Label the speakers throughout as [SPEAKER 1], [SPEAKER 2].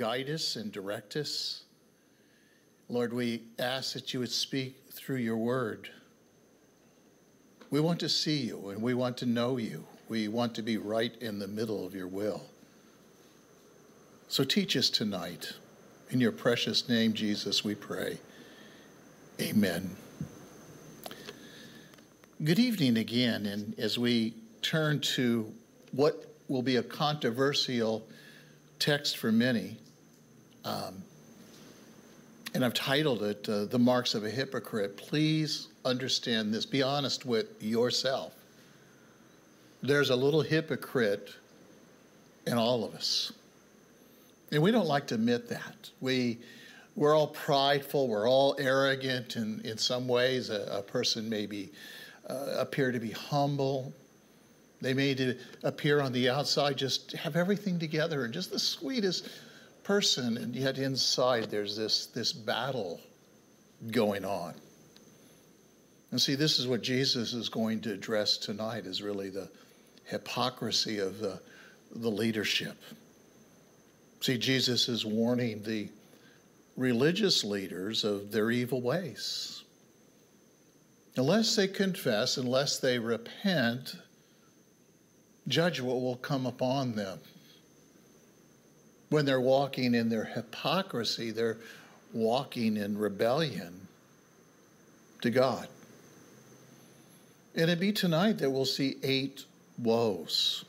[SPEAKER 1] guide us and direct us. Lord, we ask that you would speak through your word. We want to see you and we want to know you. We want to be right in the middle of your will. So teach us tonight. In your precious name, Jesus, we pray. Amen. Good evening again. And as we turn to what will be a controversial text for many, um, and I've titled it uh, The Marks of a Hypocrite, please understand this. Be honest with yourself. There's a little hypocrite in all of us. And we don't like to admit that. We, we're all prideful, we're all arrogant in, in some ways. A, a person may be, uh, appear to be humble. They may appear on the outside, just have everything together and just the sweetest person, and yet inside there's this, this battle going on. And see, this is what Jesus is going to address tonight is really the hypocrisy of the, the leadership. See, Jesus is warning the religious leaders of their evil ways. Unless they confess, unless they repent, judgment will come upon them. When they're walking in their hypocrisy, they're walking in rebellion to God. And it'd be tonight that we'll see eight woes.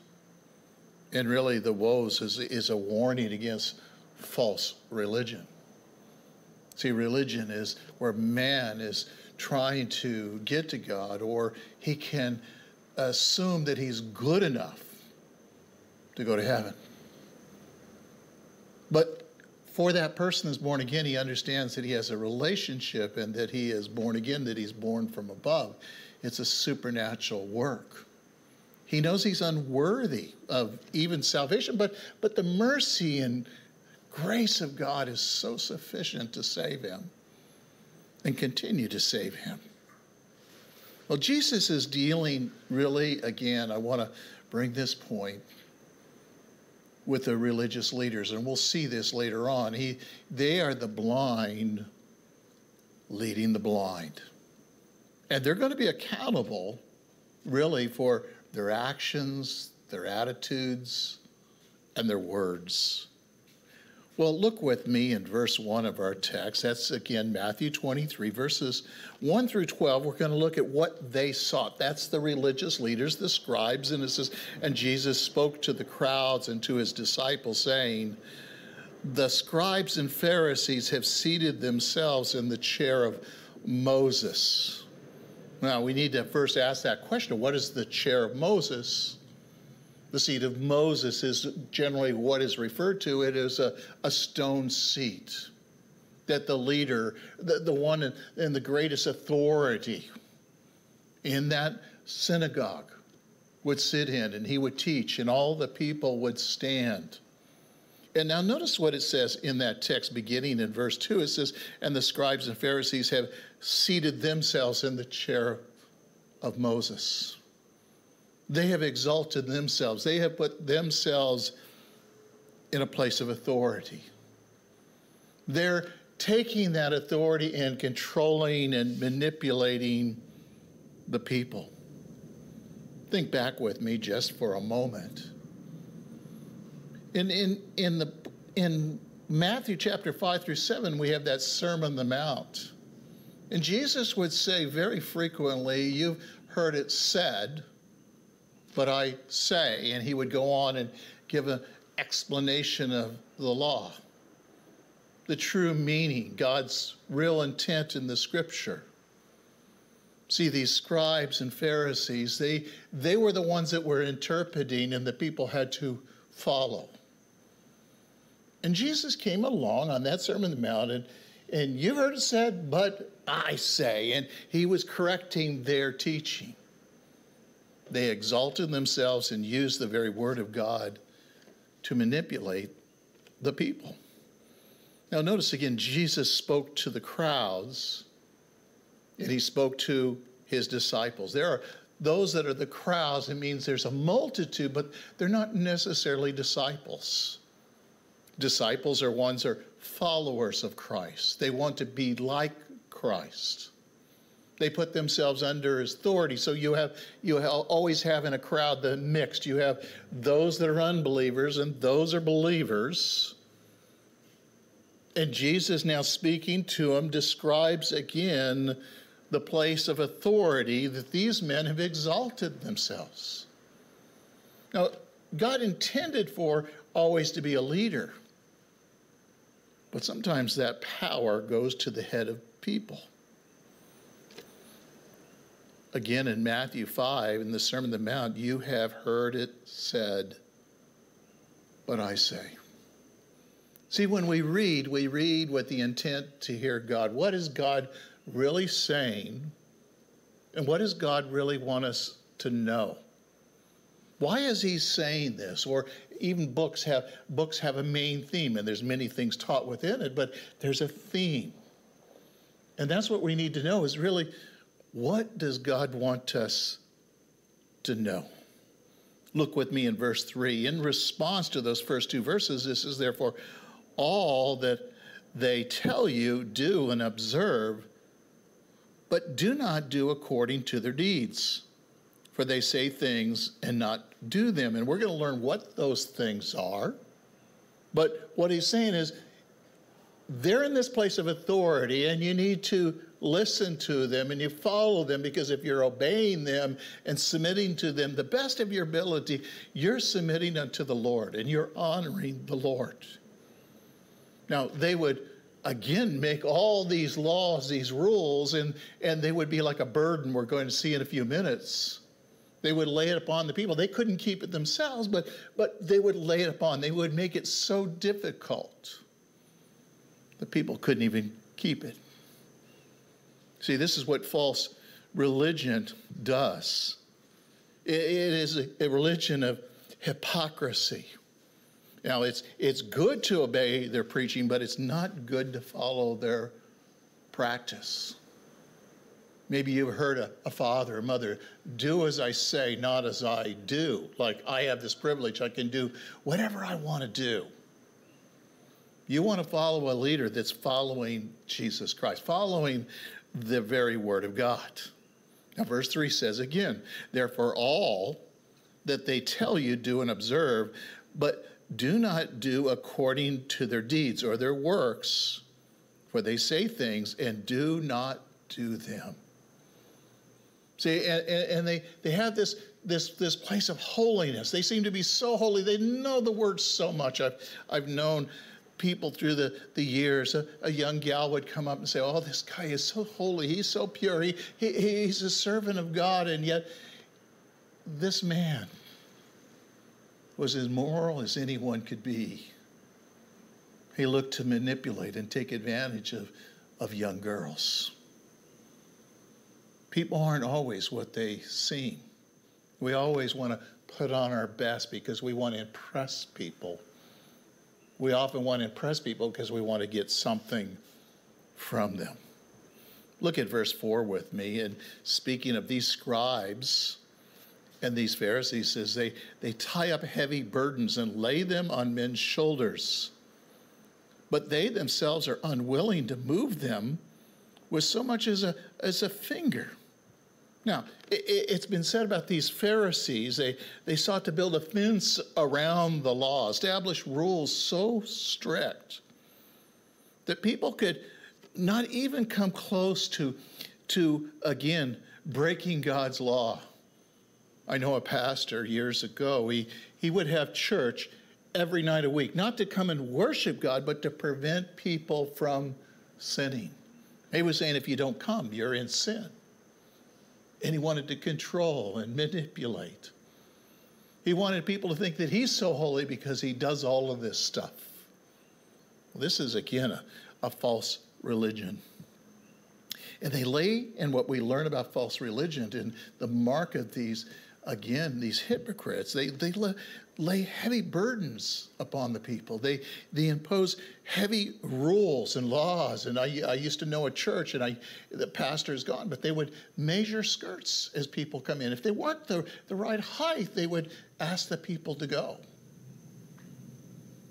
[SPEAKER 1] And really, the woes is, is a warning against false religion. See, religion is where man is trying to get to God, or he can assume that he's good enough to go to heaven. But for that person that's born again, he understands that he has a relationship and that he is born again, that he's born from above. It's a supernatural work. He knows he's unworthy of even salvation, but, but the mercy and grace of God is so sufficient to save him and continue to save him. Well, Jesus is dealing really, again, I want to bring this point with the religious leaders, and we'll see this later on. He, they are the blind leading the blind. And they're going to be accountable, really, for their actions, their attitudes, and their words. Well, look with me in verse 1 of our text. That's again Matthew 23, verses 1 through 12. We're going to look at what they sought. That's the religious leaders, the scribes. And it says, And Jesus spoke to the crowds and to his disciples, saying, The scribes and Pharisees have seated themselves in the chair of Moses. Now, we need to first ask that question what is the chair of Moses? The seat of Moses is generally what is referred to. It is a, a stone seat that the leader, the, the one in, in the greatest authority in that synagogue, would sit in and he would teach, and all the people would stand. And now notice what it says in that text beginning in verse 2. It says, And the scribes and Pharisees have seated themselves in the chair of Moses. They have exalted themselves, they have put themselves in a place of authority. They're taking that authority and controlling and manipulating the people. Think back with me just for a moment. In, in, in, the, in Matthew chapter 5 through 7, we have that Sermon on the Mount. And Jesus would say very frequently, You've heard it said, but I say. And he would go on and give an explanation of the law, the true meaning, God's real intent in the scripture. See, these scribes and Pharisees, they, they were the ones that were interpreting, and the people had to follow. And Jesus came along on that Sermon on the Mount, and, and you heard it said, but I say. And he was correcting their teaching. They exalted themselves and used the very word of God to manipulate the people. Now, notice again, Jesus spoke to the crowds and he spoke to his disciples. There are those that are the crowds, it means there's a multitude, but they're not necessarily disciples. Disciples are ones that are followers of Christ. They want to be like Christ. They put themselves under authority. So you have you always have in a crowd the mixed. You have those that are unbelievers and those are believers. And Jesus now speaking to them describes again the place of authority that these men have exalted themselves. Now, God intended for always to be a leader, but sometimes that power goes to the head of people. Again, in Matthew 5, in the Sermon on the Mount, you have heard it said, but I say. See, when we read, we read with the intent to hear God. What is God really saying? And what does God really want us to know? Why is he saying this? Or even books have books have a main theme, and there's many things taught within it, but there's a theme. And that's what we need to know is really what does God want us to know? Look with me in verse 3. In response to those first two verses, this is therefore all that they tell you, do and observe, but do not do according to their deeds. For they say things and not do them. And we're going to learn what those things are. But what he's saying is, they're in this place of authority, and you need to listen to them and you follow them because if you're obeying them and submitting to them the best of your ability, you're submitting unto the Lord and you're honoring the Lord. Now, they would again make all these laws, these rules, and, and they would be like a burden we're going to see in a few minutes. They would lay it upon the people. They couldn't keep it themselves, but, but they would lay it upon. They would make it so difficult the people couldn't even keep it. See, this is what false religion does it, is a, a religion of hypocrisy. Now, it's, it's good to obey their preaching, but it's not good to follow their practice. Maybe you've heard a, a, father or mother, do as I say, not as I do. Like, I have this privilege, I can do whatever I want to do. You want to follow a leader that's following Jesus Christ, following the very word of God. Now, verse 3 says again, therefore, all that they tell you do and observe, but do not do according to their deeds or their works, for they say things and do not do them. See, and, and they, they have this, this, this place of holiness. They seem to be so holy. They know the word so much. I've, I've known people through the, the years. A, a, young gal would come up and say, Oh, this guy is so holy. He's so pure. He, he, he's a servant of God. And yet, this man was as moral as anyone could be. He looked to manipulate and take advantage of, of young girls. People aren't always what they seem. We always want to put on our best because we want to impress people we often want to impress people because we want to get something from them. Look at verse 4 with me. And speaking of these scribes and these Pharisees, says they, they tie up heavy burdens and lay them on men's shoulders. But they themselves are unwilling to move them with so much as a, as a finger. Now, it, has been said about these Pharisees, they, they sought to build a fence around the law, establish rules so strict that people could not even come close to, to again, breaking God's law. I know a pastor years ago, he, he would have church every night a week, not to come and worship God, but to prevent people from sinning. He was saying, if you don't come, you're in sin and he wanted to control and manipulate. He wanted people to think that he's so holy because he does all of this stuff. This is, again, a, a false religion. And they lay in what we learn about false religion and the mark of these, again, these hypocrites. They, they, lay heavy burdens upon the people. They, they impose heavy rules and laws. And I, I used to know a church, and I, the pastor is gone, but they would measure skirts as people come in. If they weren't the, the right height, they would ask the people to go.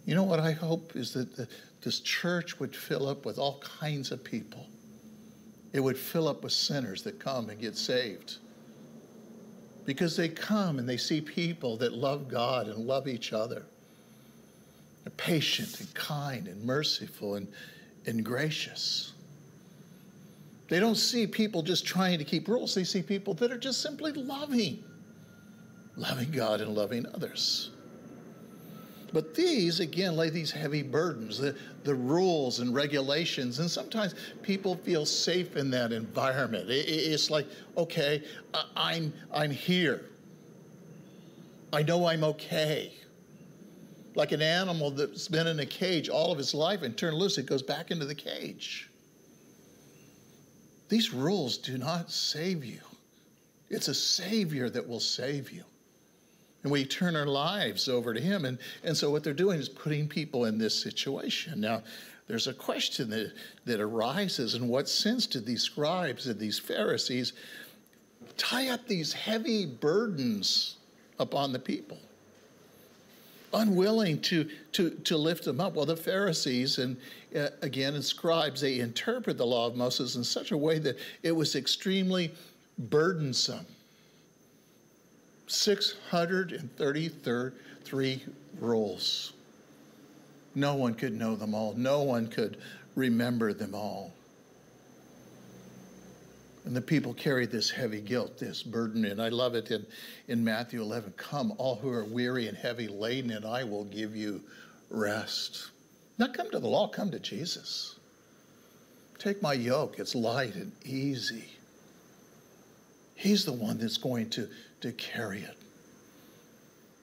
[SPEAKER 1] You know what I hope is that the, this church would fill up with all kinds of people. It would fill up with sinners that come and get saved. Because they come and they see people that love God and love each other. They're patient and kind and merciful and, and gracious. They don't see people just trying to keep rules. They see people that are just simply loving, loving God and loving others. But these, again, lay these heavy burdens, the, the rules and regulations. And sometimes people feel safe in that environment. It, it's like, okay, I'm, I'm here. I know I'm okay. Like an animal that's been in a cage all of its life and turned loose, it goes back into the cage. These rules do not save you. It's a Savior that will save you. And we turn our lives over to Him. And, and so what they're doing is putting people in this situation. Now, there's a question that, that arises in what sense did these scribes and these Pharisees tie up these heavy burdens upon the people? unwilling to, to, to lift them up. Well, the Pharisees and uh, again, and scribes, they interpret the law of Moses in such a way that it was extremely burdensome. 633 rules. No one could know them all. No one could remember them all. And the people carried this heavy guilt, this burden. And I love it in, in Matthew 11 Come, all who are weary and heavy laden, and I will give you rest. Not come to the law, come to Jesus. Take my yoke, it's light and easy. He's the one that's going to, to carry it.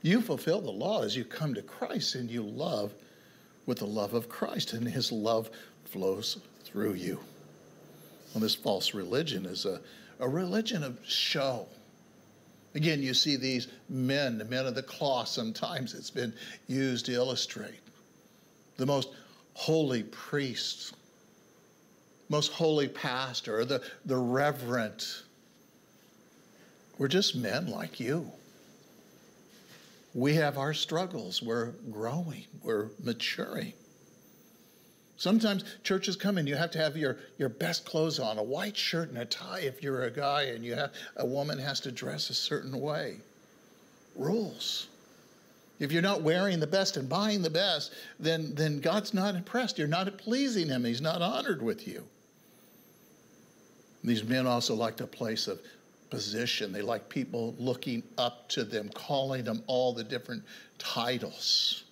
[SPEAKER 1] You fulfill the law as you come to Christ and you love with the love of Christ, and his love flows through you. Well, this false religion is a, a religion of show. Again, you see these men, the men of the cloth, sometimes it's been used to illustrate. The most holy priest, most holy pastor, the, the reverend. We're just men like you. We have our struggles. We're growing, we're maturing. Sometimes churches come and you have to have your, your best clothes on, a white shirt and a tie if you're a guy, and you have, a woman has to dress a certain way. Rules. If you're not wearing the best and buying the best, then, then God's not impressed. You're not pleasing Him. He's not honored with you. These men also liked a place of position. They like people looking up to them, calling them all the different titles.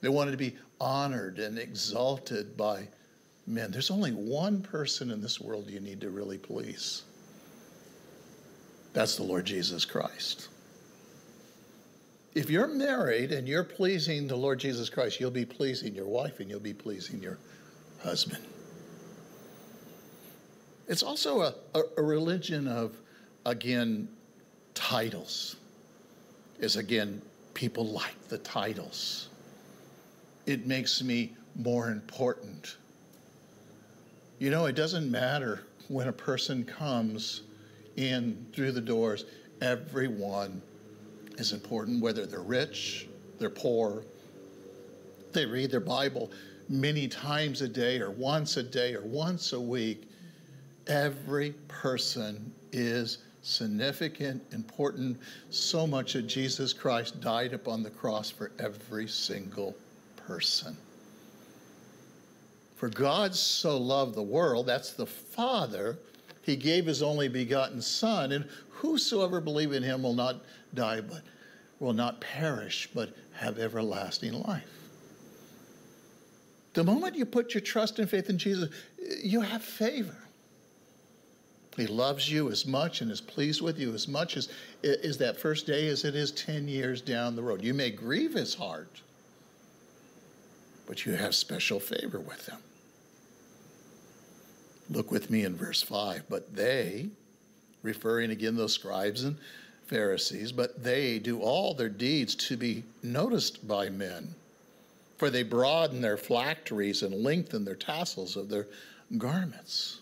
[SPEAKER 1] They wanted to be honored and exalted by men. There's only one person in this world you need to really please. That's the Lord Jesus Christ. If you're married and you're pleasing the Lord Jesus Christ, you'll be pleasing your wife and you'll be pleasing your husband. It's also a, a, a religion of, again, titles. Is again, people like the titles it makes me more important. You know, it doesn't matter when a person comes in through the doors, everyone is important, whether they're rich, they're poor, they read their Bible many times a day, or once a day, or once a week. Every person is significant, important, so much that Jesus Christ died upon the cross for every single person. For God so loved the world, that's the Father, he gave his only begotten Son, and whosoever believe in him will not die, but will not perish, but have everlasting life. The moment you put your trust and faith in Jesus, you have favor. He loves you as much and is pleased with you as much as is that first day as it is 10 years down the road. You may grieve his heart, but you have special favor with him. Look with me in verse 5. But they, referring again those scribes and Pharisees, but they do all their deeds to be noticed by men. For they broaden their phylacteries and lengthen their tassels of their garments.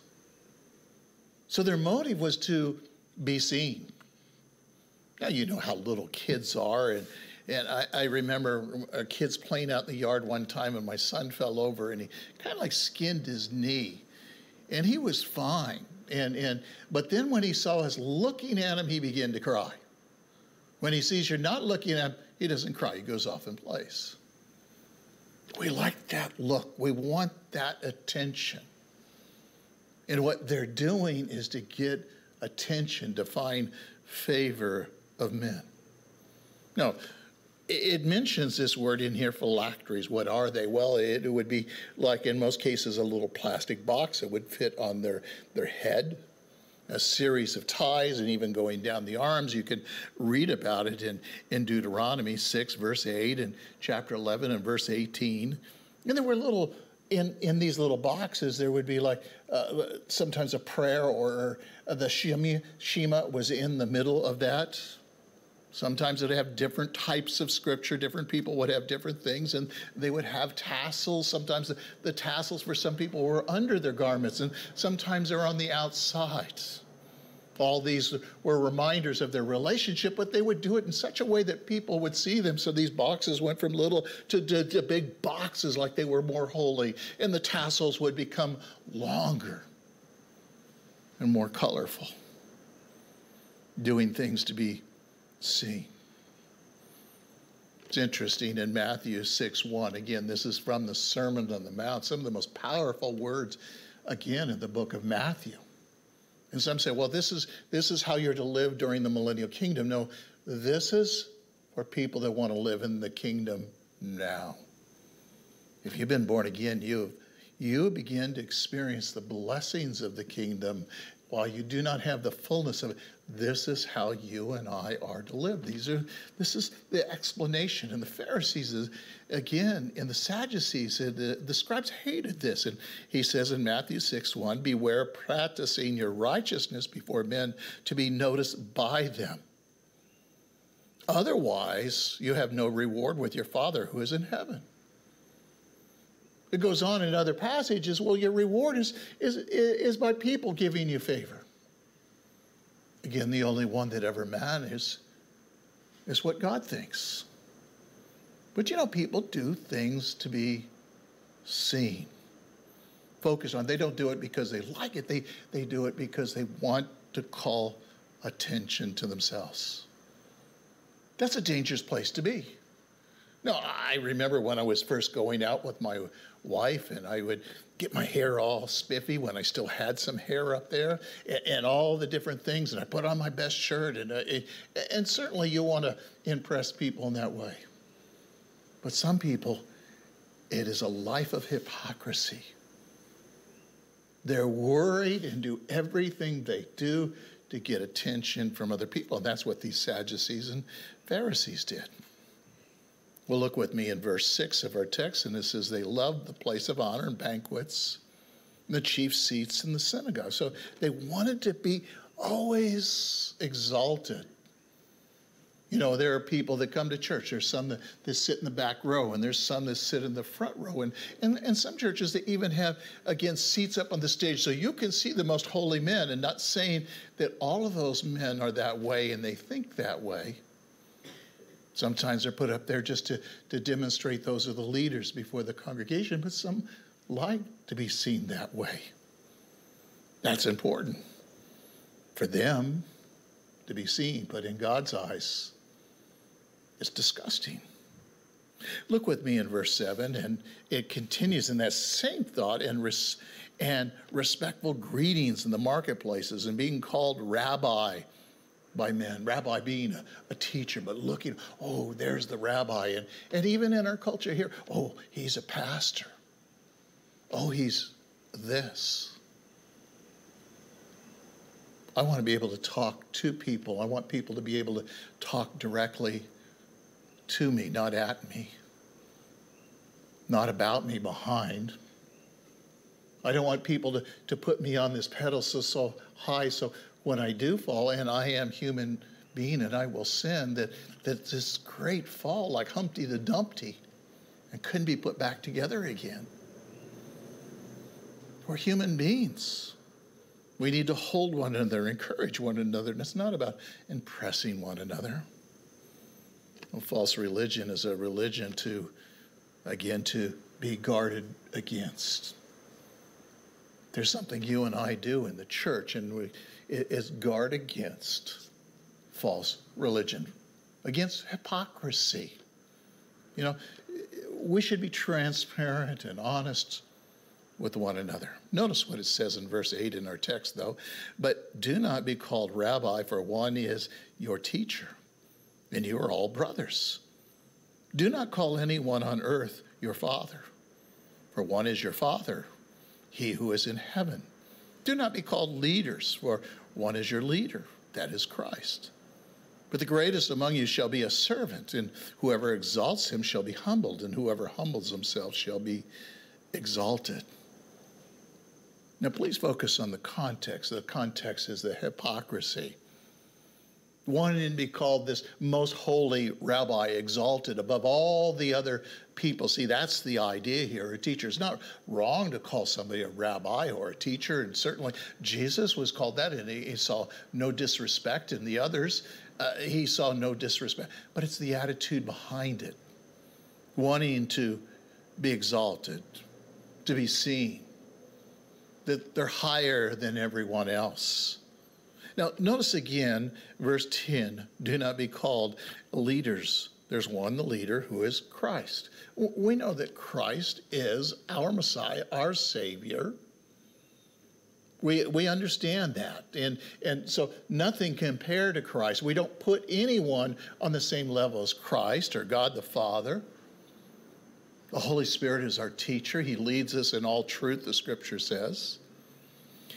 [SPEAKER 1] So their motive was to be seen. Now, you know how little kids are, and And I, I remember kids playing out in the yard one time, and my son fell over and he kind of like skinned his knee. And he was fine. And, and, but then when he saw us looking at him, he began to cry. When he sees you're not looking at him, he doesn't cry, he goes off in place. We like that look, we want that attention. And what they're doing is to get attention, to find favor of men. Now, it mentions this word in here, phylacteries. What are they? Well, it would be like in most cases a little plastic box that would fit on their, their head, a series of ties, and even going down the arms. You can read about it in, in Deuteronomy 6, verse 8, and chapter 11 and verse 18. And there were little, in, in these little boxes, there would be like uh, sometimes a prayer or the Shema, was in the middle of that Sometimes it would have different types of scripture. Different people would have different things, and they would have tassels. Sometimes the, the tassels for some people were under their garments, and sometimes they're on the outside. All these were reminders of their relationship, but they would do it in such a way that people would see them. So these boxes went from little to, to, to big boxes, like they were more holy, and the tassels would become longer and more colorful, doing things to be seen. It's interesting in Matthew 6 1. Again, this is from the Sermon on the Mount, some of the most powerful words, again, in the book of Matthew. And some say, well, this is, this is how you're to live during the millennial kingdom. No, this is for people that want to live in the kingdom now. If you've been born again, you you begin to experience the blessings of the kingdom while you do not have the fullness of it. This is how you and I are to live. These are this is the explanation. And the Pharisees, is, again, and the Sadducees, uh, the, the scribes hated this. And he says in Matthew 6 1, Beware practicing your righteousness before men to be noticed by them. Otherwise, you have no reward with your Father who is in heaven. It goes on in other passages. Well, your reward is, is, is by people giving you favor. Again, the only one that ever matters is what God thinks. But you know, people do things to be seen, focused on. They don't do it because they like it, they, they do it because they want to call attention to themselves. That's a dangerous place to be. No, I remember when I was first going out with my wife, and I would get my hair all spiffy when I still had some hair up there, and, and all the different things. And I put on my best shirt, and uh, it, and certainly you want to impress people in that way. But some people, it is a life of hypocrisy. They're worried and do everything they do to get attention from other people. And that's what these Sadducees and Pharisees did. Well, look with me in verse 6 of our text, and it says, They loved the place of honor and banquets, and the chief seats in the synagogue. So they wanted to be always exalted. You know, there are people that come to church. There's some that, that sit in the back row, and there's some that sit in the front row. And, and, and some churches, they even have, again, seats up on the stage so you can see the most holy men, and not saying that all of those men are that way and they think that way. Sometimes they're put up there just to, to demonstrate those are the leaders before the congregation, but some like to be seen that way. That's important for them to be seen, but in God's eyes, it's disgusting. Look with me in verse 7, and it continues in that same thought and, res- and respectful greetings in the marketplaces and being called rabbi by men, rabbi being a, a, teacher, but looking, oh, there's the rabbi. And, and even in our culture here, oh, he's a pastor. Oh, he's this. I want to be able to talk to people. I want people to be able to talk directly to me, not at me, not about me behind. I don't want people to, to put me on this pedestal so high so when I do fall, and I am human being and I will sin, that, that this great fall, like Humpty the Dumpty, and couldn't be put back together again. We're human beings. We need to hold one another, encourage one another, and it's not about impressing one another. A false religion is a religion to, again, to be guarded against. There's something you and I do in the church, and we, is guard against false religion, against hypocrisy. You know, we should be transparent and honest with one another. Notice what it says in verse 8 in our text, though. But do not be called rabbi, for one is your teacher, and you are all brothers. Do not call anyone on earth your father, for one is your father, he who is in heaven. Do not be called leaders, for one is your leader, that is Christ. But the greatest among you shall be a servant, and whoever exalts him shall be humbled, and whoever humbles himself shall be exalted. Now, please focus on the context. The context is the hypocrisy. Wanting to be called this most holy rabbi, exalted above all the other people. See, that's the idea here. A teacher. is not wrong to call somebody a rabbi or a teacher, and certainly Jesus was called that, and he, he saw no disrespect in the others. Uh, he saw no disrespect, but it's the attitude behind it. Wanting to be exalted, to be seen, that they're higher than everyone else. Now, notice again, verse 10 do not be called leaders. There's one, the leader, who is Christ. We know that Christ is our Messiah, our Savior. We, we understand that. And, and so nothing compared to Christ. We don't put anyone on the same level as Christ or God the Father. The Holy Spirit is our teacher. He leads us in all truth, the scripture says.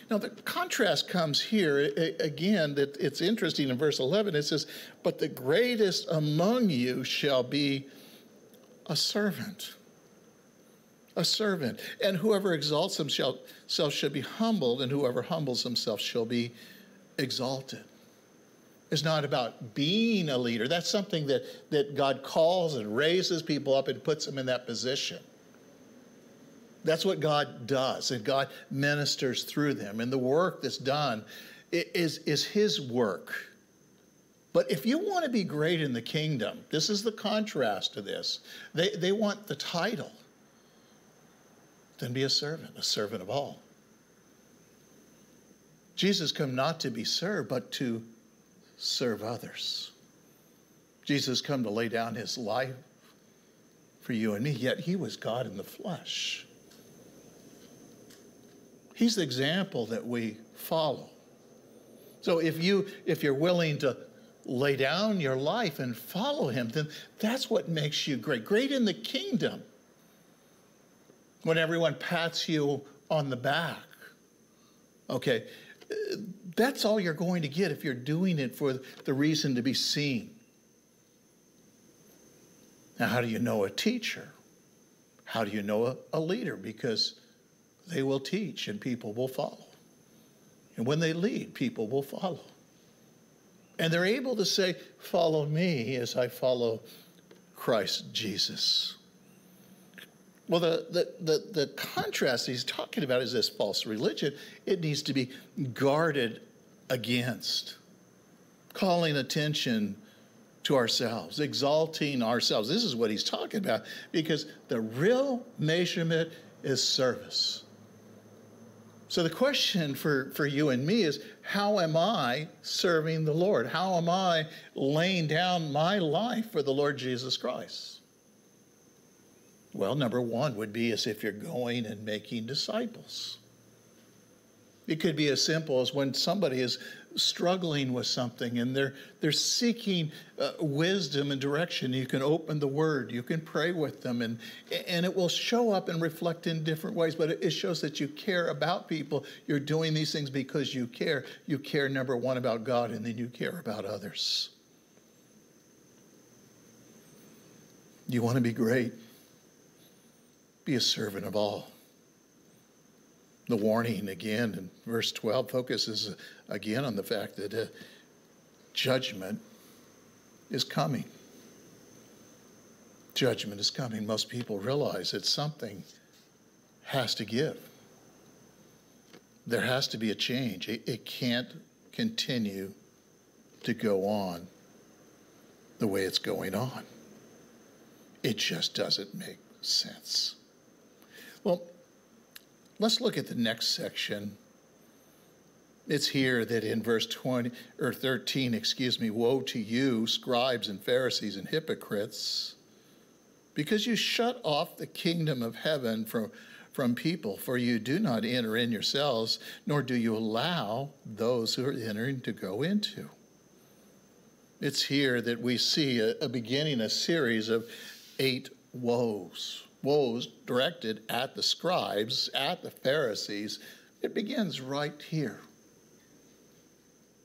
[SPEAKER 1] Now, the contrast comes here again, that it's interesting in verse 11. It says, But the greatest among you shall be a servant. A servant. And whoever exalts himself shall be humbled, and whoever humbles himself shall be exalted. It's not about being a leader. That's something that, that God calls and raises people up and puts them in that position. That's what God does, and God ministers through them. And the work that's done is, is His work. But if you want to be great in the kingdom, this is the contrast to this. They, they want the title. Then be a servant, a servant of all. Jesus come not to be served, but to serve others. Jesus come to lay down his life for you and me, yet he was God in the flesh. He's the example that we follow. So if you if you're willing to lay down your life and follow him, then that's what makes you great. Great in the kingdom. When everyone pats you on the back. Okay, that's all you're going to get if you're doing it for the reason to be seen. Now, how do you know a teacher? How do you know a, a leader? Because they will teach and people will follow. And when they lead, people will follow. And they're able to say, Follow me as I follow Christ Jesus. Well, the, the, the, the, contrast he's talking about is this false religion. It needs to be guarded against, calling attention to ourselves, exalting ourselves. This is what he's talking about because the real measurement is service. So the question for, for you and me is how am I serving the Lord? How am I laying down my life for the Lord Jesus Christ? Well, number one would be as if you're going and making disciples. It could be as simple as when somebody is struggling with something and they're they're seeking uh, wisdom and direction. You can open the Word, you can pray with them, and and it will show up and reflect in different ways. But it shows that you care about people. You're doing these things because you care. You care number one about God, and then you care about others. You want to be great. Be a servant of all. The warning again in verse 12 focuses again on the fact that uh, judgment is coming. Judgment is coming. Most people realize that something has to give. There has to be a change. It, it can't continue to go on the way it's going on. It just doesn't make sense. Well, let's look at the next section. It's here that in verse 20 or 13, excuse me, woe to you, scribes and Pharisees and hypocrites, because you shut off the kingdom of heaven from, from people, for you do not enter in yourselves, nor do you allow those who are entering to go into. It's here that we see a, a beginning, a series of eight woes. Woes directed at the scribes, at the Pharisees. It begins right here.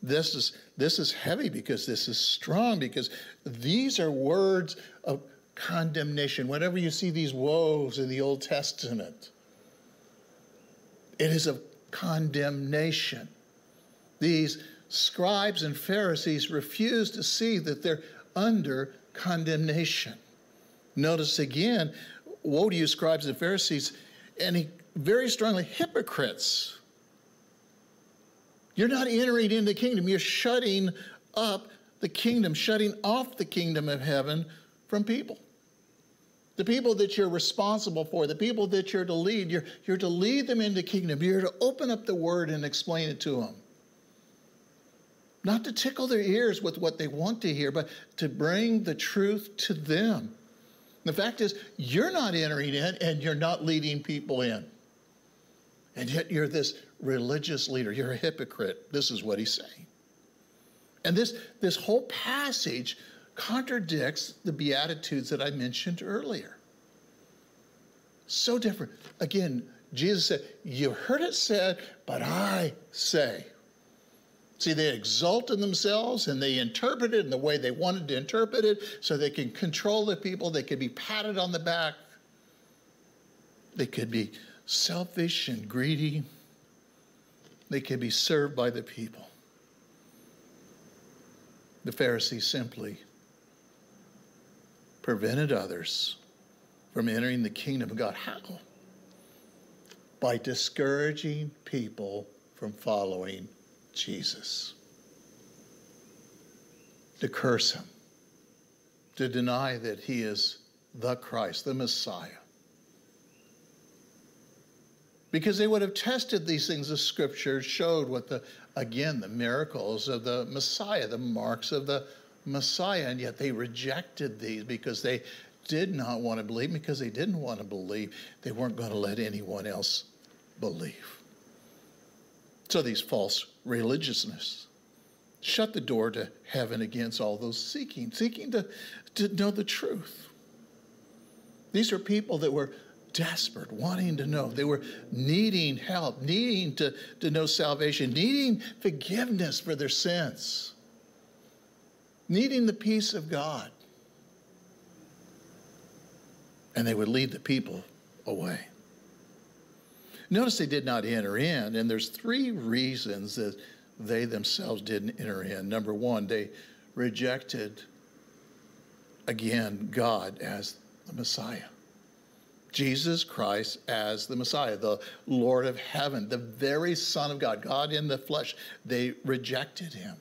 [SPEAKER 1] This is, this is heavy because this is strong, because these are words of condemnation. Whenever you see these woes in the Old Testament, it is of condemnation. These scribes and Pharisees refuse to see that they're under condemnation. Notice again, woe to you, scribes and Pharisees, and he very strongly, hypocrites. You're not entering into the kingdom. You're shutting up the kingdom, shutting off the kingdom of heaven from people. The people that you're responsible for, the people that you're to lead, you're, you're to lead them into kingdom. You're to open up the word and explain it to them. Not to tickle their ears with what they want to hear, but to bring the truth to them. The fact is, you're not entering in and you're not leading people in. And yet you're this religious leader. You're a hypocrite. This is what he's saying. And this, this whole passage contradicts the Beatitudes that I mentioned earlier. So different. Again, Jesus said, You heard it said, but I say. See, they exult in themselves and they interpret it in the way they wanted to interpret it so they can control the people. They could be patted on the back. They could be selfish and greedy. They could be served by the people. The Pharisees simply prevented others from entering the kingdom of God. How? By discouraging people from following Jesus, to curse him, to deny that he is the Christ, the Messiah. Because they would have tested these things the scripture showed what the, again, the miracles of the Messiah, the marks of the Messiah, and yet they rejected these because they did not want to believe, because they didn't want to believe, they weren't going to let anyone else believe. So these false religiousness shut the door to heaven against all those seeking, seeking to, to know the truth. These are people that were desperate, wanting to know. They were needing help, needing to, to know salvation, needing forgiveness for their sins, needing the peace of God. And they would lead the people away. Notice they did not enter in, and there's three reasons that they themselves didn't enter in. Number one, they rejected again God as the Messiah. Jesus Christ as the Messiah, the Lord of heaven, the very Son of God, God in the flesh. They rejected him.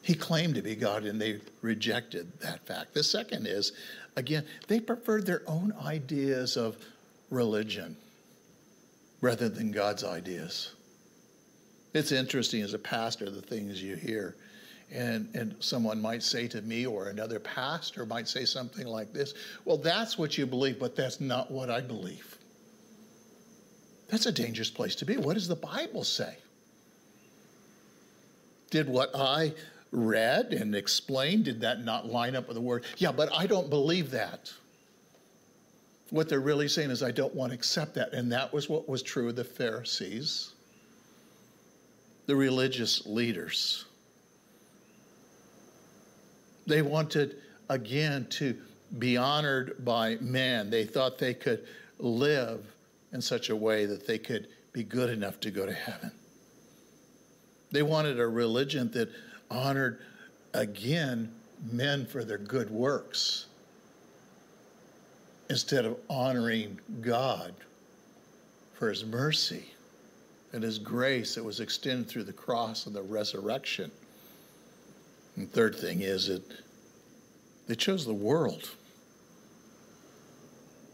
[SPEAKER 1] He claimed to be God and they rejected that fact. The second is, again, they preferred their own ideas of religion rather than God's ideas. It's interesting as a pastor the things you hear. And, and someone might say to me, or another pastor might say something like this Well, that's what you believe, but that's not what I believe. That's a dangerous place to be. What does the Bible say? Did what I read and explained, did that not line up with the word? Yeah, but I don't believe that. What they're really saying is, I don't want to accept that. And that was what was true of the Pharisees, the religious leaders. They wanted, again, to be honored by man. They thought they could live in such a way that they could be good enough to go to heaven. They wanted a religion that honored, again, men for their good works instead of honoring God for his mercy and his grace that was extended through the cross and the resurrection. And third thing is that they chose the world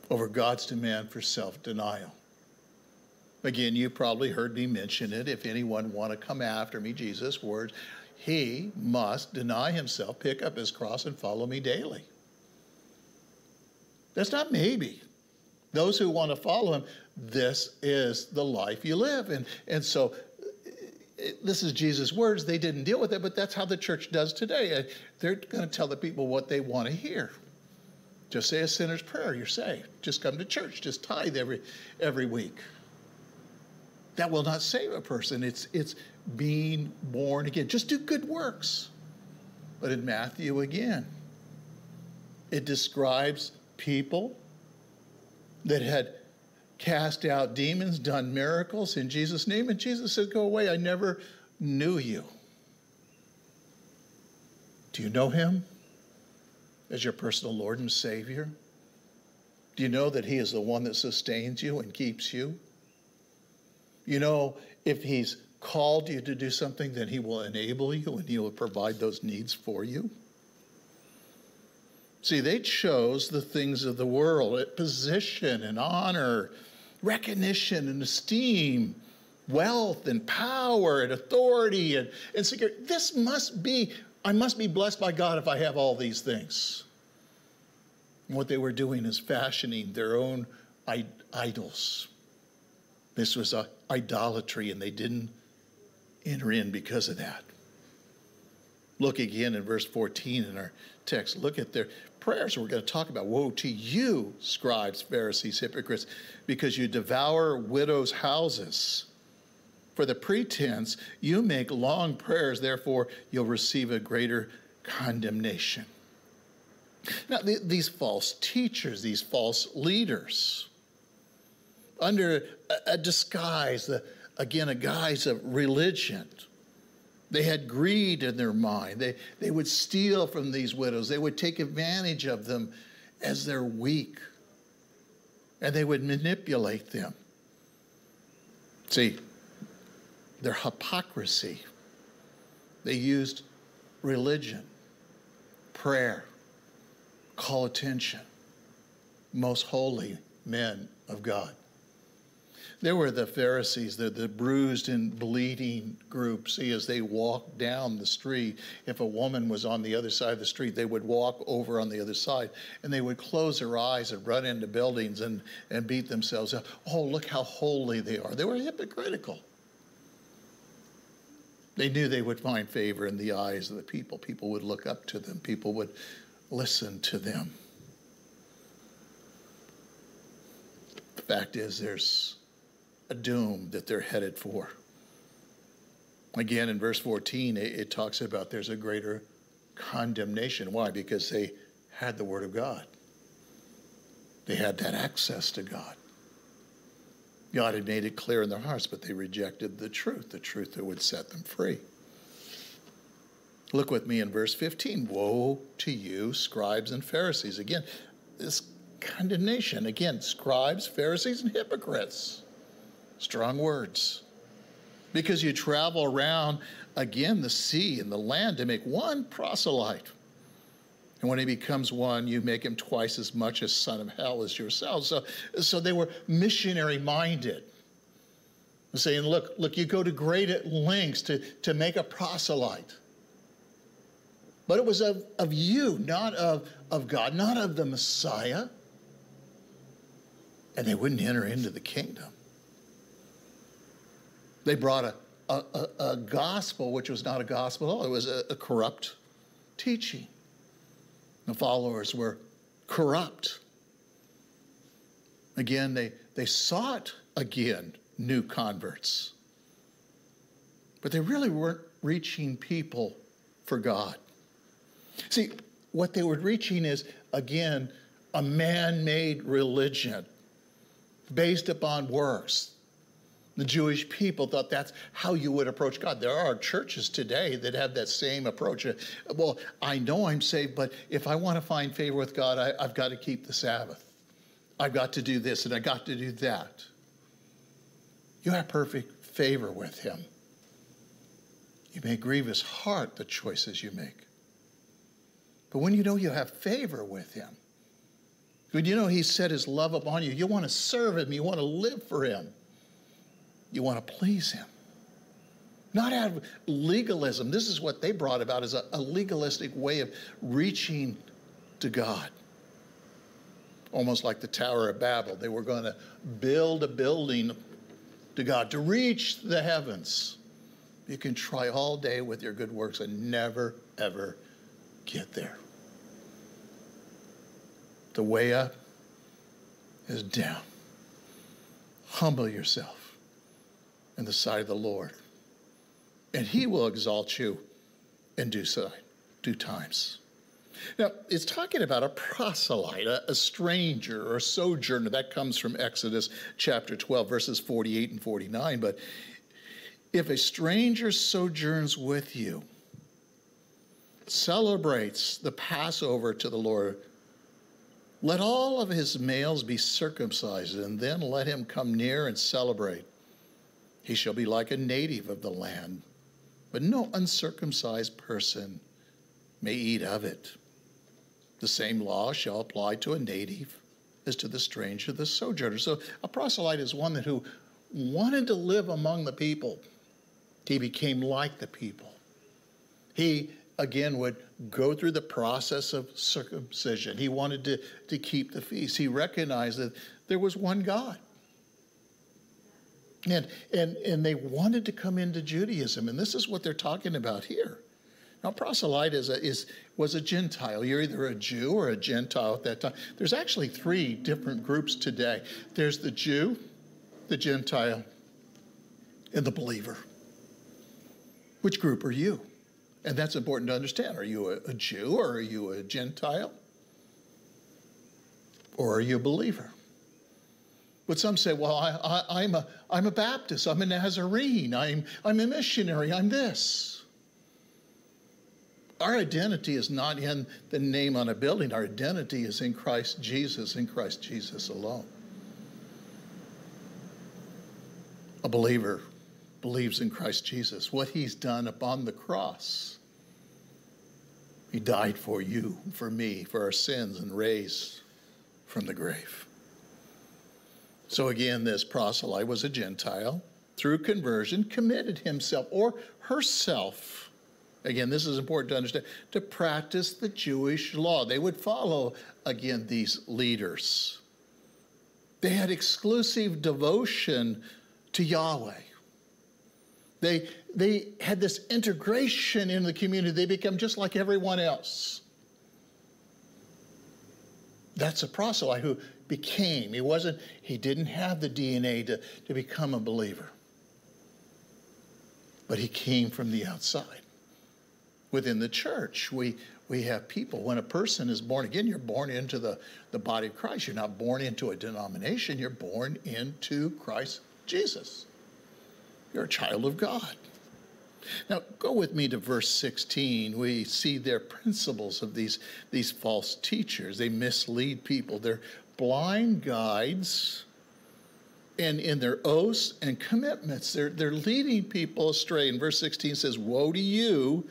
[SPEAKER 1] over God's demand for self denial. Again, you probably heard me mention it. If anyone want to come after me, Jesus' words, he must deny himself, pick up his cross, and follow me daily. That's not maybe. Those who want to follow him, this is the life you live. And, and so this is Jesus' words. They didn't deal with it, but that's how the church does today. Uh, they're going to tell the people what they want to hear. Just say a sinner's prayer, you're saved. Just come to church, just tithe every, every week. That will not save a person. It's, it's being born again. Just do good works. But in Matthew again, it describes people that had cast out demons, done miracles in Jesus' name. And Jesus said, Go away, I never knew you. Do you know him as your personal Lord and Savior? Do you know that he is the one that sustains you and keeps you? You know, if he's called you to do something, then he will enable you and he will provide those needs for you. See, they chose the things of the world, eh, position and honor, recognition and esteem, wealth and power and authority and, and security. This must be, I must be blessed by God if I have all these things. And what they were doing is fashioning their own idols. This was a idolatry, and they didn't enter in because of that. Look again in verse 14 in our text. Look at their prayers we're going to talk about. Woe to you, scribes, Pharisees, hypocrites, because you devour widows' houses. For the pretense, you make long prayers, therefore, you'll receive a greater condemnation. Now, these false teachers, these false leaders, under a disguise, again, a guise of religion, they had greed in their mind. They, they would steal from these widows. They would take advantage of them as they're weak. And they would manipulate them. See, their hypocrisy. They used religion, prayer, call attention. Most holy men of God. There were the Pharisees, the, the bruised and bleeding group. See, as they walked down the street, if a woman was on the other side of the street, they would walk over on the other side and they would close their eyes and run into buildings and, and beat themselves up. Oh, look how holy they are. They were hypocritical. They knew they would find favor in the eyes of the people. People would look up to them, people would listen to them. The fact is, there's a doom that they're headed for. Again, in verse 14, it, it talks about there's a greater condemnation. Why? Because they had the Word of God, they had that access to God. God had made it clear in their hearts, but they rejected the truth, the truth that would set them free. Look with me in verse 15. Woe to you, scribes and Pharisees. Again, this condemnation. Again, scribes, Pharisees, and hypocrites. Strong words. Because you travel around again the sea and the land to make one proselyte. And when he becomes one, you make him twice as much a son of hell as yourselves. So, so they were missionary minded. Saying, look, look, you go to great lengths to, to make a proselyte. But it was of, of you, not of, of God, not of the Messiah. And they wouldn't enter into the kingdom. They brought a, a, a, a gospel which was not a gospel at all, it was a, a corrupt teaching. The followers were corrupt. Again, they, they sought again new converts, but they really weren't reaching people for God. See, what they were reaching is, again, a man made religion based upon works. The Jewish people thought that's how you would approach God. There are churches today that have that same approach. Uh, well, I know I'm saved, but if I want to find favor with God, I, I've got to keep the Sabbath. I've got to do this and I've got to do that. You have perfect favor with Him. You may grieve His heart the choices you make. But when you know you have favor with him, when you know he set his love upon you, you want to serve him, you want to live for him, you want to please him. Not out of legalism. This is what they brought about as a, a legalistic way of reaching to God. Almost like the Tower of Babel. They were going to build a building to God to reach the heavens. You can try all day with your good works and never, ever get there. The way up is down. Humble yourself in the sight of the Lord, and He will exalt you in due, due times. Now, it's talking about a proselyte, a, a, stranger or sojourner. That comes from Exodus chapter 12, verses 48 and 49. But if a stranger sojourns with you, celebrates the Passover to the Lord, let all of his males be circumcised, and then let him come near and celebrate. He shall be like a native of the land, but no uncircumcised person may eat of it. The same law shall apply to a native as to the stranger, the sojourner. So a proselyte is one that who wanted to live among the people. He became like the people. He again would go through the process of circumcision. He wanted to, to keep the feast. He recognized that there was one God. And, and, and they wanted to come into Judaism. And this is what they're talking about here. Now, proselyte is, a, is, was a Gentile. You're either a Jew or a Gentile at that time. There's actually three different groups today there's the Jew, the Gentile, and the believer. Which group are you? And that's important to understand. Are you a, a Jew or are you a Gentile? Or are you a believer? But some say, well, I, am a, I'm a Baptist, I'm a Nazarene, I'm, I'm a missionary, I'm this. Our identity is not in the name on a building, our identity is in Christ Jesus, in Christ Jesus alone. A believer believes in Christ Jesus, what he's done upon the cross. He died for you, for me, for our sins, and raised from the grave. So again, this proselyte was a Gentile, through conversion, committed himself or herself. Again, this is important to understand to practice the Jewish law. They would follow, again, these leaders. They had exclusive devotion to Yahweh. They, they had this integration in the community. They become just like everyone else. That's a proselyte who became. He wasn't, he didn't have the DNA to, to become a believer. But he came from the outside. Within the church, we, we have people. When a person is born again, you're born into the, the body of Christ. You're not born into a denomination, you're born into Christ Jesus. You're a child of God. Now, go with me to verse 16. We see their principles of these, these false teachers. They mislead people, they're blind guides. And in their oaths and commitments, they're, they're leading people astray. And verse 16 says, Woe to you,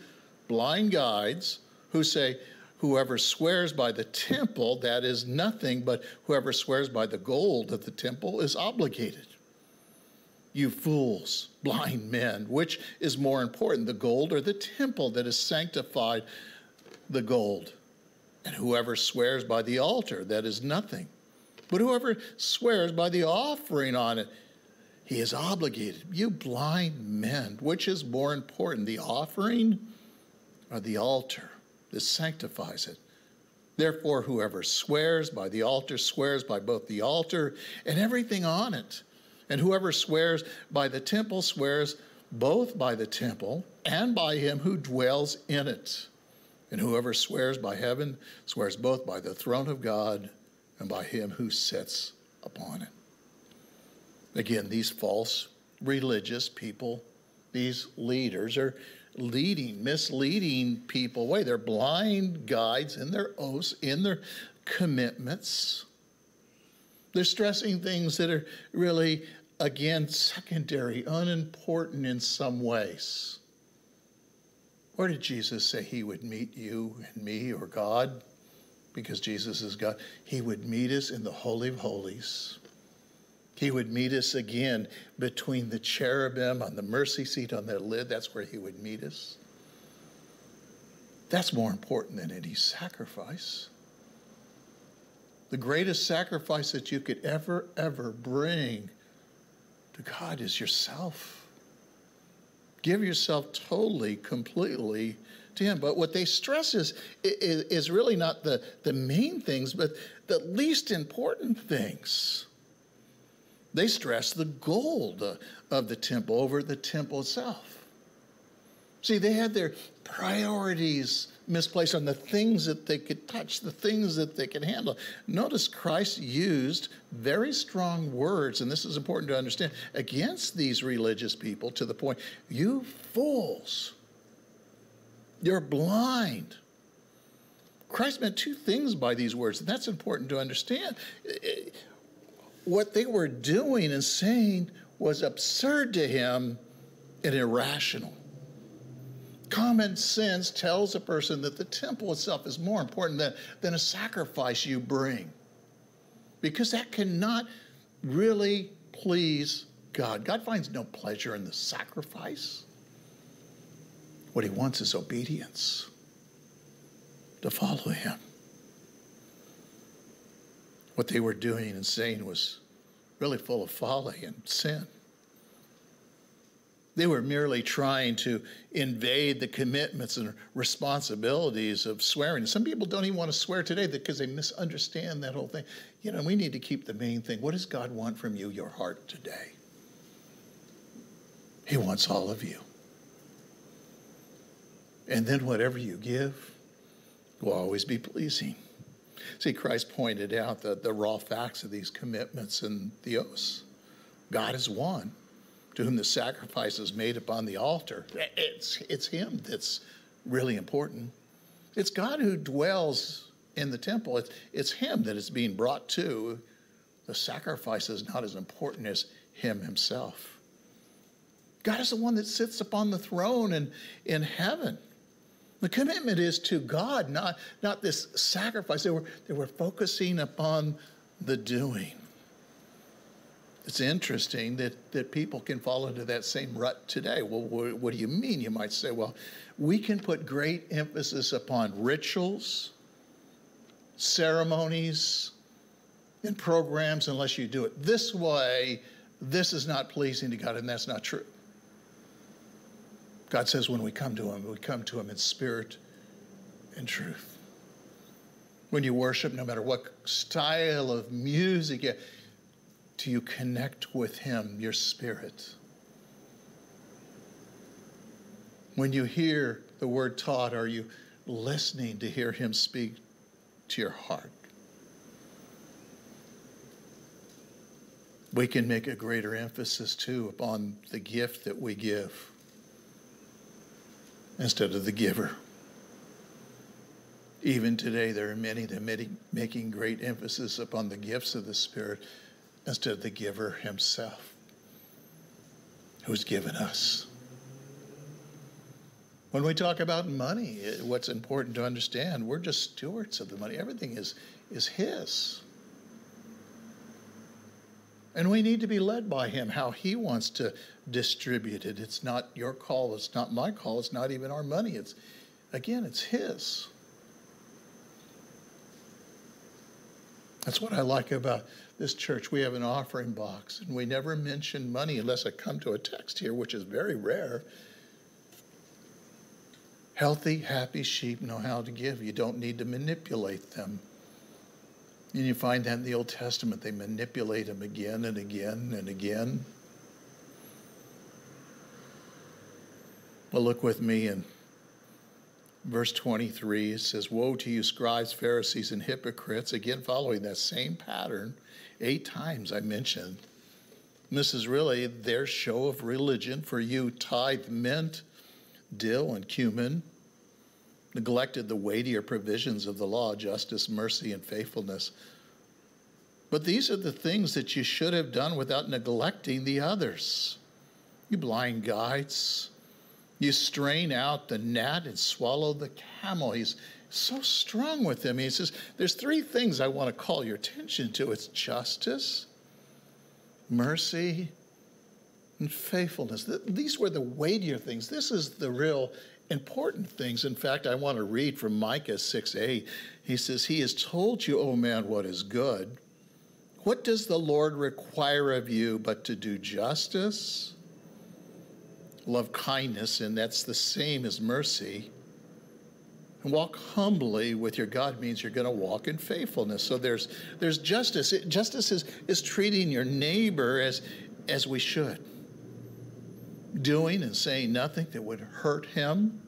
[SPEAKER 1] blind guides, who say, Whoever swears by the temple, that is nothing, but whoever swears by the gold of the temple is obligated. You fools, blind men, which is more important, the gold or the temple that is sanctified? The gold. And whoever swears by the altar, that is nothing. But whoever swears by the offering on it, he is obligated. You blind men, which is more important, the offering or the altar that sanctifies it? Therefore, whoever swears by the altar swears by both the altar and everything on it. And whoever swears by the temple swears both by the temple and by him who dwells in it. And whoever swears by heaven swears both by the throne of God and by him who sits upon it. Again, these false religious people, these leaders, are leading, misleading people away. They're blind guides in their oaths, in their commitments. They're stressing things that are really again, secondary, unimportant in some ways. Where did Jesus say he would meet you and me or God? Because Jesus is God. He would meet us in the Holy of Holies. He would meet us again between the cherubim on the mercy seat on that lid. That's where he would meet us. That's more important than any sacrifice. The greatest sacrifice that you could ever, ever bring to God is yourself. Give yourself totally, completely to Him. But what they stress is, is, is really not the, the main things, but the least important things. They stress the gold of the temple over the temple itself. See, they had their priorities misplaced on the things that they could touch, the things that they could handle. Notice Christ used very strong words, and this is important to understand, against these religious people to the point, you fools, you're blind. Christ meant two things by these words, and that's important to understand. What they were doing and saying was absurd to him and irrational. Common sense tells a person that the temple itself is more important than, than a sacrifice you bring. Because that cannot really please God. God finds no pleasure in the sacrifice. What he wants is obedience to follow him. What they were doing and saying was really full of folly and sin. They were merely trying to invade the commitments and responsibilities of swearing. Some people don't even want to swear today because they misunderstand that whole thing. You know, we need to keep the main thing. What does God want from you, your heart today? He wants all of you. And then whatever you give will always be pleasing. See, Christ pointed out the, the raw facts of these commitments and the oaths. God is one to whom the sacrifice is made upon the altar. It's, it's Him that's really important. It's God who dwells in the temple, it's, it's Him that is being brought to. The sacrifice is not as important as Him Himself. God is the one that sits upon the throne in, in heaven. The commitment is to God, not, not this sacrifice. They were, they were focusing upon the doing. It's interesting that, that people can fall into that same rut today. Well, what, what do you mean? You might say, well, we can put great emphasis upon rituals, ceremonies, and programs unless you do it this way. This is not pleasing to God, and that's not true. God says when we come to Him, we come to Him in spirit and truth. When you worship, no matter what style of music, do you connect with Him, your spirit? When you hear the word taught, are you listening to hear Him speak to your heart? We can make a greater emphasis too upon the gift that we give instead of the giver. Even today, there are many that are making great emphasis upon the gifts of the Spirit instead of the giver himself who's given us. When we talk about money, what's important to understand, we're just stewards of the money. Everything is, is His. And we need to be led by Him, how He wants to distribute it. It's not your call, it's not my call, it's not even our money. It's, again, it's His. That's what I like about this church, we have an offering box, and we never mention money unless I come to a text here, which is very rare. Healthy, happy sheep know how to give. You don't need to manipulate them. And you find that in the Old Testament. They manipulate them again and again and again. Well, look with me in verse 23. It says, Woe to you, scribes, Pharisees, and hypocrites. Again, following that same pattern eight times I mentioned. This is really their show of religion for you tithe mint, dill, and cumin, neglected the weightier provisions of the law, justice, mercy, and faithfulness. But these are the things that you should have done without neglecting the others. You blind guides, You strain out the gnat and swallow the camel. He's so strong with him. He says, There's three things I want to call your attention to it's justice, mercy, and faithfulness. These were the weightier things. This is the real important things. In fact, I want to read from Micah 6 8. He says, He has told you, O man, what is good. What does the Lord require of you but to do justice, love kindness, and that's the same as mercy? And walk humbly with your God means you're going to walk in faithfulness. So there's there's justice. Justice is, is treating your neighbor as as we should doing and saying nothing that would hurt him,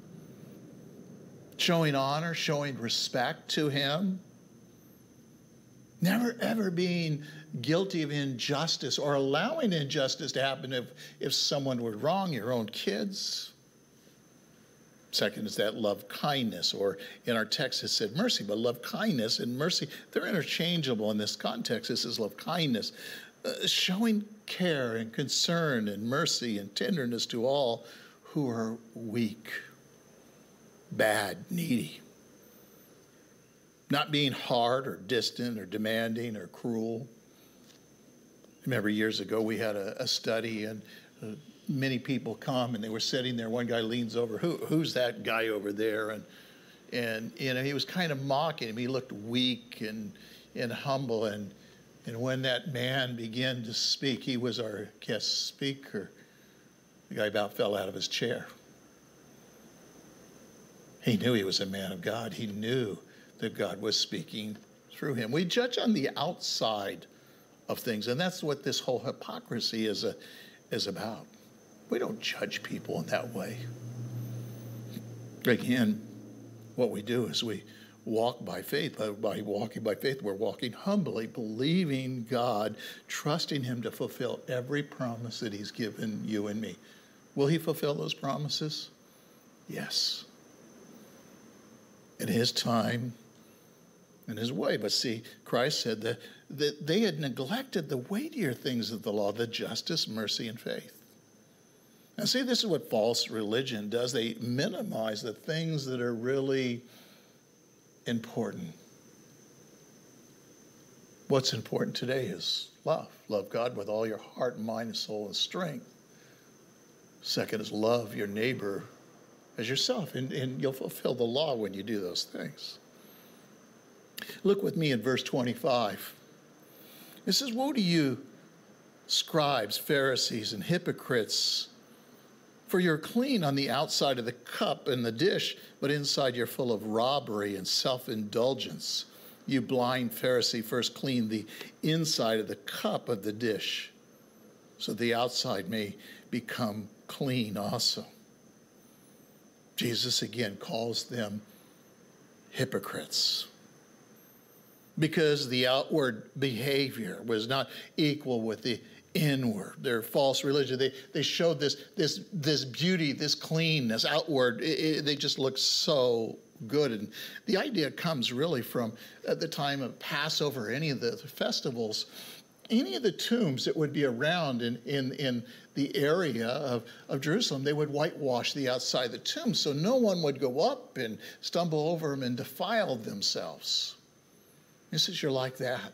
[SPEAKER 1] showing honor, showing respect to him, never ever being guilty of injustice or allowing injustice to happen if, if someone were wrong, your own kids. Second is that love kindness, or in our text it said mercy, but love kindness and mercy, they're interchangeable in this context. This is love kindness. Uh, showing care and concern and mercy and tenderness to all who are weak, bad, needy. Not being hard or distant or demanding or cruel. remember years ago we had a, a study and uh, many people come and they were sitting there. One guy leans over, Who, who's that guy over there? And, and you know, he was kind of mocking him. He looked weak and, and humble. And and when that man began to speak, he was our guest speaker. The guy about fell out of his chair. He knew he was a man of God. He knew that God was speaking through him. We judge on the outside of things, and that's what this whole hypocrisy is, a, is about. We don't judge people in that way. Again, what we do is we walk by faith. Uh, by walking by faith, we're walking humbly, believing God, trusting Him to fulfill every promise that He's given you and me. Will He fulfill those promises? Yes. In His time, in His way. But see, Christ said that, that they had neglected the weightier things of the law the justice, mercy, and faith. Now, see, this is what false religion does. They minimize the things that are really important. What's important today is love. Love God with all your heart, mind, and soul, and strength. Second is love your neighbor as yourself, and, and you'll fulfill the law when you do those things. Look with me in verse 25. It says, Woe to you, scribes, Pharisees, and hypocrites! For you're clean on the outside of the cup and the dish, but inside you're full of robbery and self indulgence. You blind Pharisee, first clean the inside of the cup of the dish, so the outside may become clean also. Jesus again calls them hypocrites because the outward behavior was not equal with the inward. Their false religion. They, they showed this, this, this beauty, this cleanness outward. It, it, they just look so good. And the idea comes really from at the time of Passover, any of the festivals, any of the tombs that would be around in, in, in the area of, of Jerusalem, they would whitewash the outside of the tomb so no one would go up and stumble over them and defile themselves. He says, You're like that.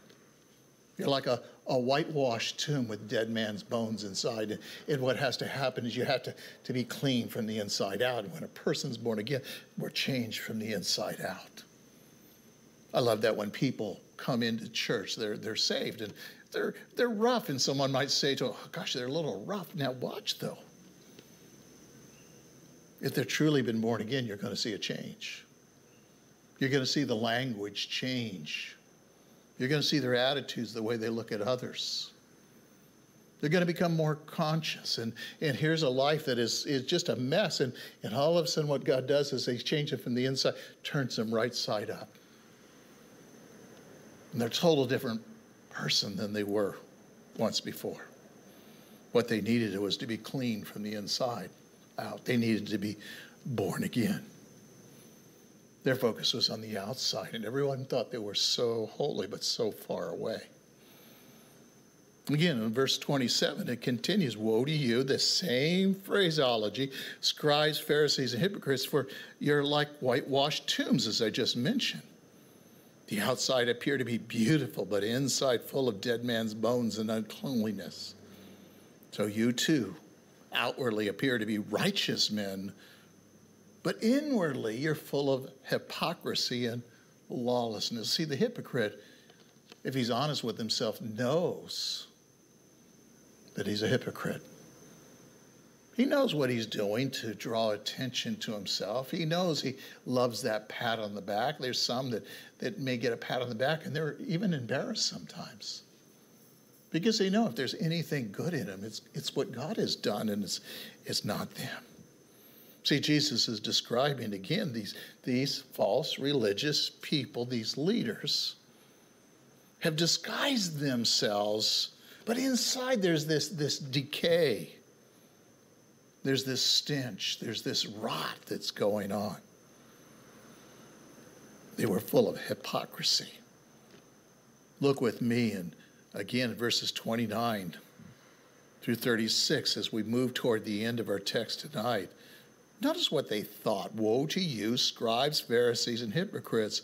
[SPEAKER 1] You're like a, a whitewashed tomb with dead man's bones inside. And what has to happen is you have to, to be clean from the inside out. And when a person's born again, we're changed from the inside out. I love that when people come into church, they're, they're saved and they're, they're rough. And someone might say to them, oh, gosh, they're a little rough. Now watch though. If they've truly been born again, you're going to see a change. You're going to see the language change you're going to see their attitudes, the way they look at others. They're going to become more conscious. And, and here's a life that is, is just a mess. And, and all of a sudden, what God does is He changes it from the inside, turns them right side up. And they're a total different person than they were once before. What they needed was to be clean from the inside out, they needed to be born again. Their focus was on the outside, and everyone thought they were so holy, but so far away. Again, in verse 27, it continues Woe to you, the same phraseology, scribes, Pharisees, and hypocrites, for you're like whitewashed tombs, as I just mentioned. The outside appear to be beautiful, but inside full of dead man's bones and uncleanliness. So you too outwardly appear to be righteous men, but inwardly you're full of hypocrisy and lawlessness. See, the hypocrite, if he's honest with himself, knows that he's a hypocrite. He knows what he's doing to draw attention to himself. He knows he loves that pat on the back. There's some that, that may get a pat on the back and they're even embarrassed sometimes because they know if there's anything good in them, it's, it's what God has done and it's, it's not them. See, Jesus is describing again these, these false religious people, these leaders, have disguised themselves but inside, there's this, this decay. There's this stench. There's this rot that's going on. They were full of hypocrisy. Look with me, and again, verses 29 through 36 as we move toward the end of our text tonight. Notice what they thought Woe to you, scribes, Pharisees, and hypocrites,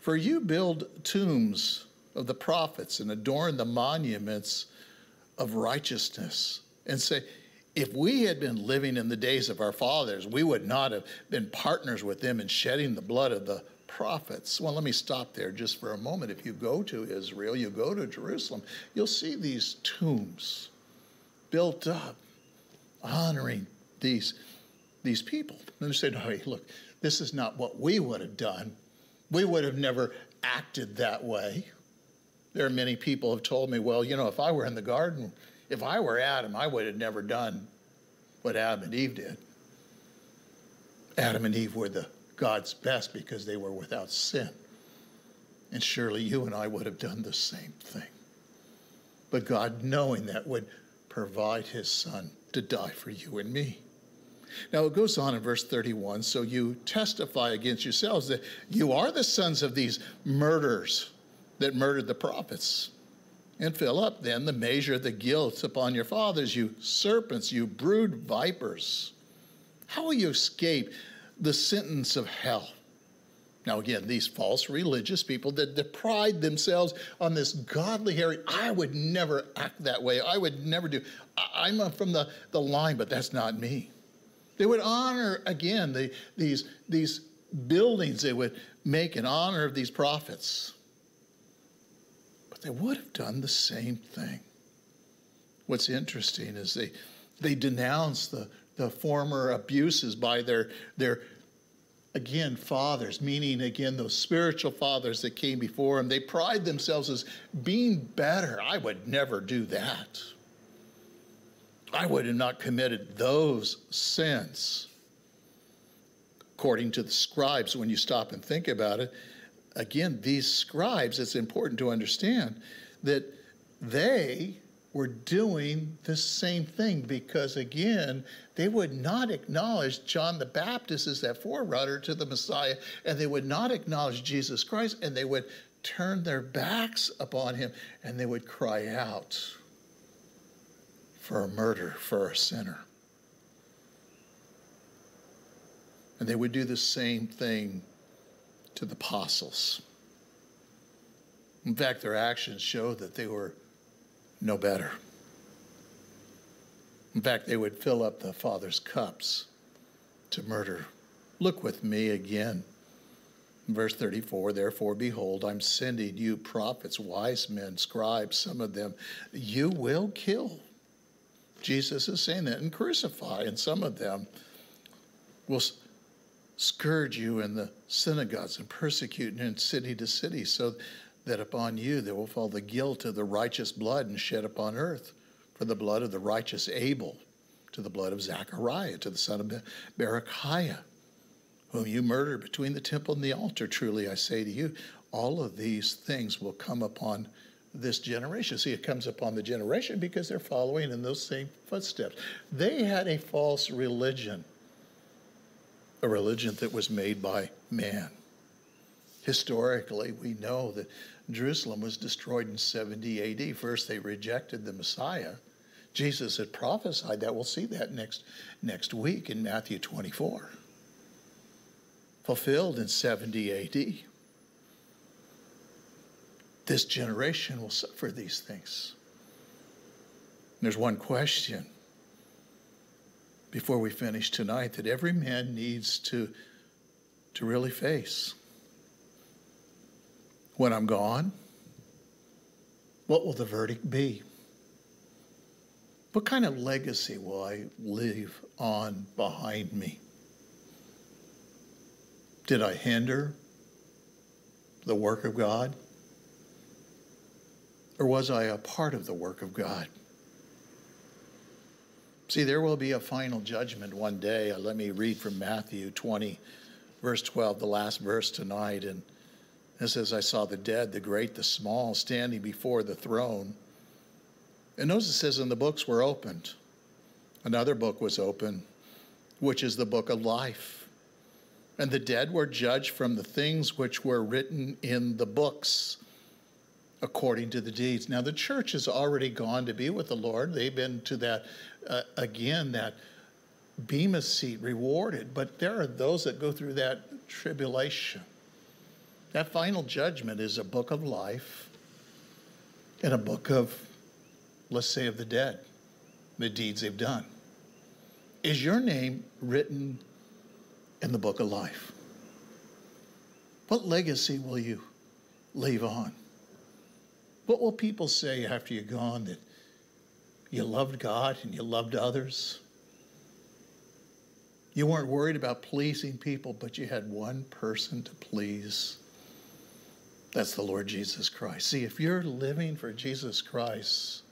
[SPEAKER 1] for you build tombs of the prophets and adorn the monuments of righteousness and say, if we had been living in the days of our fathers, we would not have been partners with them in shedding the blood of the prophets. Well, let me stop there just for a moment. If you go to Israel, you go to Jerusalem, you'll see these tombs built up, honoring these, these people. And they said, hey, look, this is not what we would have done. We would have never acted that way. There are many people have told me, well, you know, if I were in the garden, if I were Adam, I would have never done what Adam and Eve did. Adam and Eve were the God's best because they were without sin. And surely you and I would have done the same thing. But God, knowing that, would provide his son to die for you and me. Now it goes on in verse 31 so you testify against yourselves that you are the sons of these murderers that murdered the prophets. And fill up then the measure of the guilt upon your fathers, you serpents, you brood vipers. How will you escape the sentence of hell? Now, again, these false religious people that pride themselves on this godly heritage, I would never act that way. I would never do. I'm from the, the line, but that's not me. They would honor, again, the, these, these buildings they would make in honor of these prophets But they would have done the same thing. What's interesting is they, they denounce the, the former abuses by their, their, again, fathers, meaning, again, those spiritual fathers that came before them. They pride themselves as being better. I would never do that. I would have not committed those sins. According to the scribes, when you stop and think about it, again, these scribes, it's important to understand that they were doing the same thing because, again, they would not acknowledge John the Baptist as that forerunner to the Messiah, and they would not acknowledge Jesus Christ, and they would turn their backs upon him and they would cry out for a murder, for a sinner. And they would do the same thing to the apostles. In fact, their actions show that they were no better. In fact, they would fill up the Father's cups to murder. Look with me again. Verse 34 Therefore, behold, I'm sending you prophets, wise men, scribes, some of them you will kill. Jesus is saying that, and crucify, and some of them will scourge you in the synagogues and persecute you in city to city, so that upon you there will fall the guilt of the righteous blood and shed upon earth, for the blood of the righteous Abel, to the blood of Zechariah, to the son of Berechiah, whom you murdered between the temple and the altar. Truly I say to you, all of these things will come upon this generation. See, it comes upon the generation because they're following in those same footsteps. They had a false religion a religion that was made by man. Historically, we know that Jerusalem was destroyed in 70 AD. First, they rejected the Messiah. Jesus had prophesied that. We'll see that next, next week in Matthew 24. Fulfilled in 70 AD. This generation will suffer these things. There's one question before we finish tonight that every man needs to, to really face. When I'm gone, what will the verdict be? What kind of legacy will I leave on behind me? Did I hinder the work of God? Or was I a part of the work of God? See, there will be a final judgment one day. Uh, let me read from Matthew 20, verse 12, the last verse tonight. And it says, I saw the dead, the great, the small, standing before the throne. And notice it says, and the books were opened. Another book was opened, which is the book of life. And the dead were judged from the things which were written in the books according to the deeds. Now, the church has already gone to be with the Lord. They've been to that, uh, again, that Bema seat rewarded. But there are those that go through that tribulation. That final judgment is a book of life and a book of, let's say, of the dead, the deeds they've done. Is your name written in the book of life? What legacy will you leave on? What will people say after you're gone that you loved God and you loved others? You weren't worried about pleasing people, but you had one person to please. That's the Lord Jesus Christ. See, if you're living for Jesus Christ,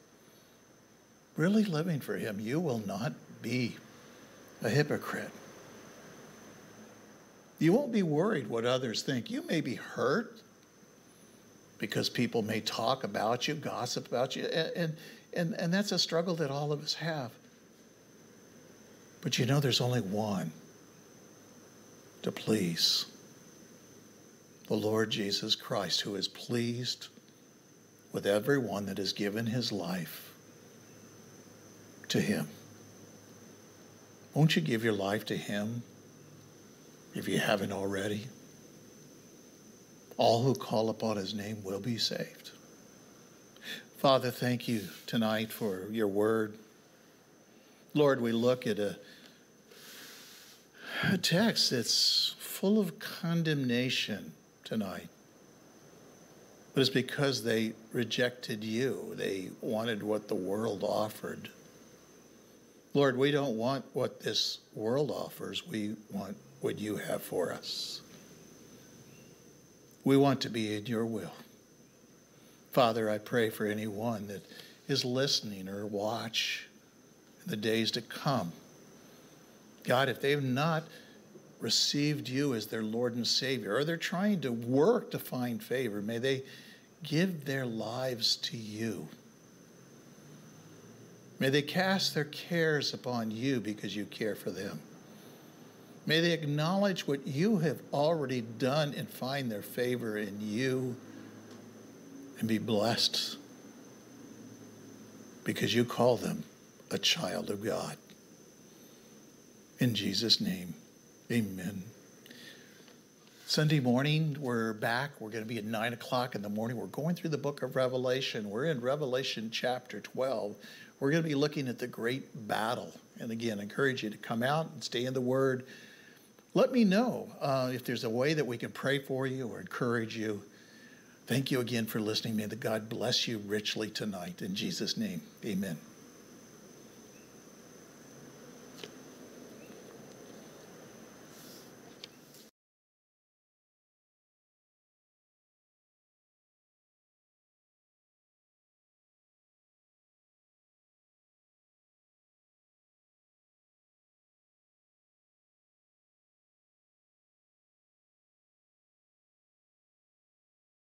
[SPEAKER 1] really living for Him, you will not be a hypocrite. You won't be worried what others think. You may be hurt because people may talk about you, gossip about you, and, and, and that's a struggle that all of us have. But you know, there's only one to please the Lord Jesus Christ, who is pleased with everyone that has given his life to him. Won't you give your life to him if you haven't already? All who call upon his name will be saved. Father, thank you tonight for your word. Lord, we look at a, a text that's full of condemnation tonight. But it's because they rejected you. They wanted what the world offered. Lord, we don't want what this world offers. We want what you have for us. We want to be in your will. Father, I pray for anyone that is listening or watch in the days to come. God, if they have not received you as their Lord and Savior, or they're trying to work to find favor, may they give their lives to you. May they cast their cares upon you because you care for them. May they acknowledge what you have already done and find their favor in you and be blessed because you call them a child of God. In Jesus' name, amen. Sunday morning, we're back. We're going to be at 9 o'clock in the morning. We're going through the book of Revelation. We're in Revelation chapter 12. We're going to be looking at the great battle. And again, I encourage you to come out and stay in the Word let me know uh, if there's a way that we can pray for you or encourage you. Thank you again for listening. May the God bless you richly tonight. In Jesus' name, amen.